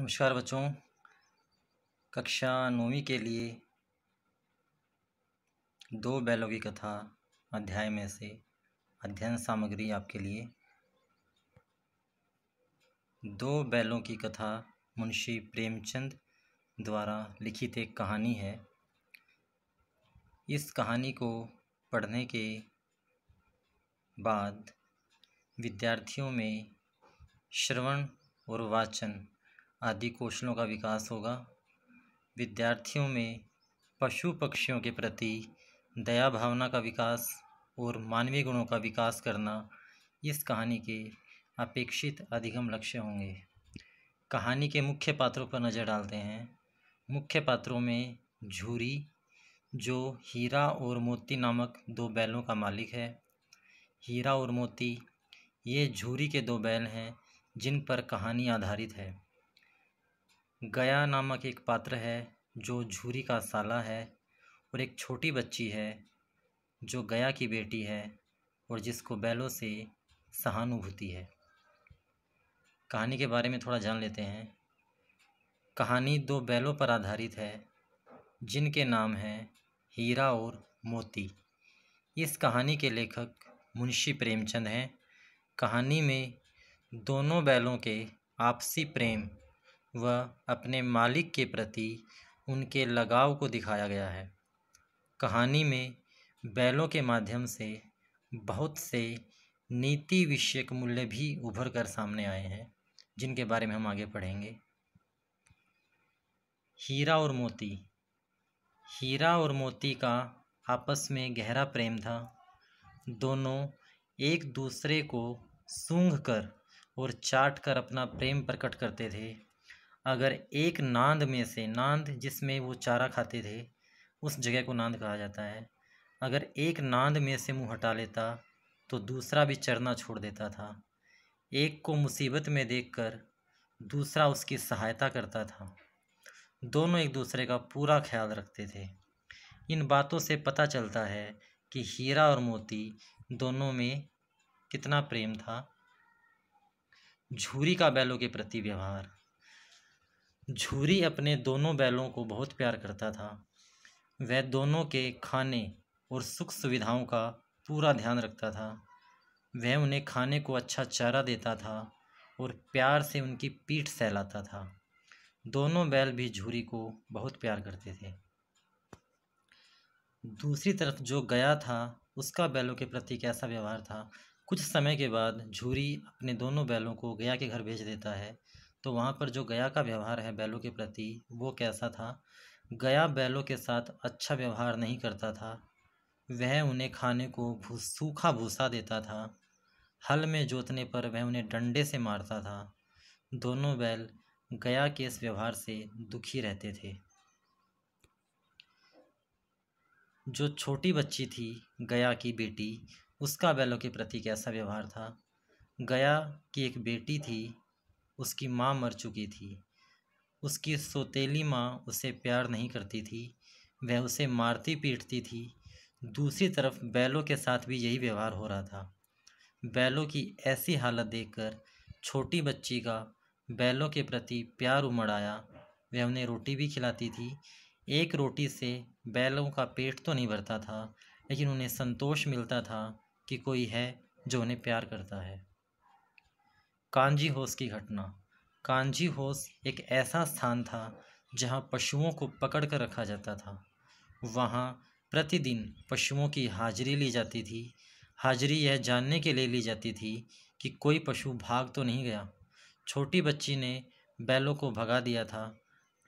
नमस्कार बच्चों, कक्षा नौवीं के लिए दो बैलों की कथा अध्याय में से अध्ययन सामग्री आपके लिए। दो बैलों की कथा मुंशी प्रेमचंद द्वारा लिखित एक कहानी है। इस कहानी को पढ़ने के बाद विद्यार्थियों में श्रवण और वाचन आदि कौशलों का विकास होगा। विद्यार्थियों में पशु पक्षियों के प्रति दया भावना का विकास और मानवीय गुणों का विकास करना इस कहानी के अपेक्षित अधिगम लक्ष्य होंगे। कहानी के मुख्य पात्रों पर नज़र डालते हैं। मुख्य पात्रों में झूरी, जो हीरा और मोती नामक दो बैलों का मालिक है। हीरा और मोती, ये झूरी के दो बैल हैं, जिन पर कहानी आधारित है। गया नामक एक पात्र है, जो झूरी का साला है और एक छोटी बच्ची है, जो गया की बेटी है और जिसको बैलों से सहानुभूति है। कहानी के बारे में थोड़ा जान लेते हैं। कहानी दो बैलों पर आधारित है, जिनके नाम हैं हीरा और मोती। इस कहानी के लेखक मुंशी प्रेमचंद हैं। कहानी में दोनों बैलों के आपसी प्रेम व अपने मालिक के प्रति उनके लगाव को दिखाया गया है। कहानी में बैलों के माध्यम से बहुत से नीति विषयक मूल्य भी उभर कर सामने आए हैं, जिनके बारे में हम आगे पढ़ेंगे। हीरा और मोती। हीरा और मोती का आपस में गहरा प्रेम था। दोनों एक दूसरे को सूंघ कर और चाट कर अपना प्रेम प्रकट करते थे। अगर एक नांद में से, नांद जिसमें वो चारा खाते थे, उस जगह को नांद कहा जाता है। अगर एक नांद में से मुँह हटा लेता तो दूसरा भी चरना छोड़ देता था। एक को मुसीबत में देखकर, दूसरा उसकी सहायता करता था। दोनों एक दूसरे का पूरा ख्याल रखते थे। इन बातों से पता चलता है कि हीरा और मोती दोनों में कितना प्रेम था। झूरी का बैलों के प्रति व्यवहार। झूरी अपने दोनों बैलों को बहुत प्यार करता था। वह दोनों के खाने और सुख सुविधाओं का पूरा ध्यान रखता था। वह उन्हें खाने को अच्छा चारा देता था और प्यार से उनकी पीठ सहलाता था। दोनों बैल भी झूरी को बहुत प्यार करते थे। दूसरी तरफ़ जो गया था, उसका बैलों के प्रति कैसा व्यवहार था? कुछ समय के बाद झूरी अपने दोनों बैलों को गया के घर भेज देता है। तो वहाँ पर जो गया का व्यवहार है बैलों के प्रति, वो कैसा था? गया बैलों के साथ अच्छा व्यवहार नहीं करता था। वह उन्हें खाने को भूस सूखा भूसा देता था। हल में जोतने पर वह उन्हें डंडे से मारता था। दोनों बैल गया के इस व्यवहार से दुखी रहते थे। जो छोटी बच्ची थी, गया की बेटी, उसका बैलों के प्रति कैसा व्यवहार था? गया की एक बेटी थी उसकी माँ मर चुकी थी। उसकी सौतेली माँ उसे प्यार नहीं करती थी, वह उसे मारती पीटती थी। दूसरी तरफ़ बैलों के साथ भी यही व्यवहार हो रहा था। बैलों की ऐसी हालत देखकर छोटी बच्ची का बैलों के प्रति प्यार उमड़ आया। वह उन्हें रोटी भी खिलाती थी। एक रोटी से बैलों का पेट तो नहीं भरता था, लेकिन उन्हें संतोष मिलता था कि कोई है जो उन्हें प्यार करता है। कांजी होस की घटना। कांजी होस एक ऐसा स्थान था जहाँ पशुओं को पकड़ कर रखा जाता था। वहाँ प्रतिदिन पशुओं की हाजिरी ली जाती थी। हाजिरी यह जानने के लिए ली जाती थी कि कोई पशु भाग तो नहीं गया। छोटी बच्ची ने बैलों को भगा दिया था।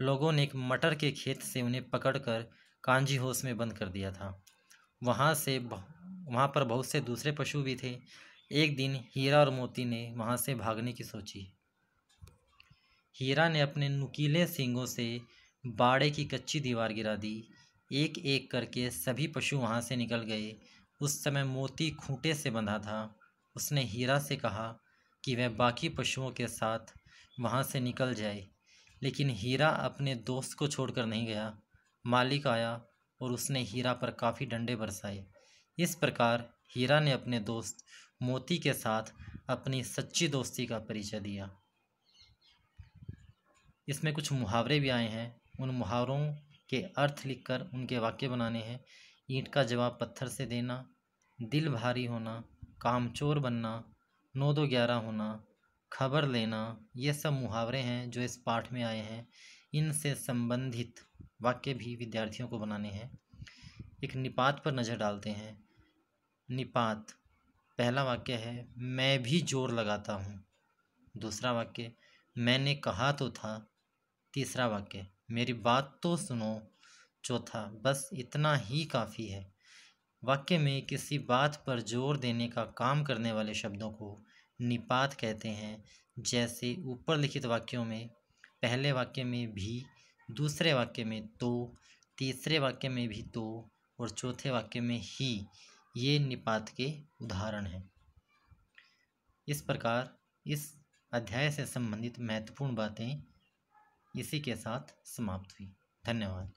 लोगों ने एक मटर के खेत से उन्हें पकड़कर कांजी होस में बंद कर दिया था। वहाँ से वहाँ पर बहुत से दूसरे पशु भी थे। एक दिन हीरा और मोती ने वहाँ से भागने की सोची। हीरा ने अपने नुकीले सींगों से बाड़े की कच्ची दीवार गिरा दी। एक एक करके सभी पशु वहाँ से निकल गए। उस समय मोती खूंटे से बंधा था। उसने हीरा से कहा कि वह बाकी पशुओं के साथ वहाँ से निकल जाए। लेकिन हीरा अपने दोस्त को छोड़कर नहीं गया। मालिक आया और उसने हीरा पर काफ़ी डंडे बरसाए। इस प्रकार हीरा ने अपने दोस्त मोती के साथ अपनी सच्ची दोस्ती का परिचय दिया। इसमें कुछ मुहावरे भी आए हैं। उन मुहावरों के अर्थ लिखकर उनके वाक्य बनाने हैं। ईंट का जवाब पत्थर से देना, दिल भारी होना कामचोर बनना, नौ दो ग्यारह होना, खबर लेना, ये सब मुहावरे हैं जो इस पाठ में आए हैं। इनसे संबंधित वाक्य भी विद्यार्थियों को बनाने हैं। एक निपात पर नज़र डालते हैं। निपात पहला वाक्य है, मैं भी ज़ोर लगाता हूँ। दूसरा वाक्य, मैंने कहा तो था। तीसरा वाक्य, मेरी बात तो सुनो चौथा बस इतना ही काफ़ी है। वाक्य में किसी बात पर ज़ोर देने का काम करने वाले शब्दों को निपात कहते हैं, जैसे ऊपर लिखित वाक्यों में, पहले वाक्य में भी, दूसरे वाक्य में तो तीसरे वाक्य में भी तो और चौथे वाक्य में ही। ये निपात के उदाहरण हैं। इस प्रकार इस अध्याय से संबंधित महत्वपूर्ण बातें इसी के साथ समाप्त हुई। धन्यवाद।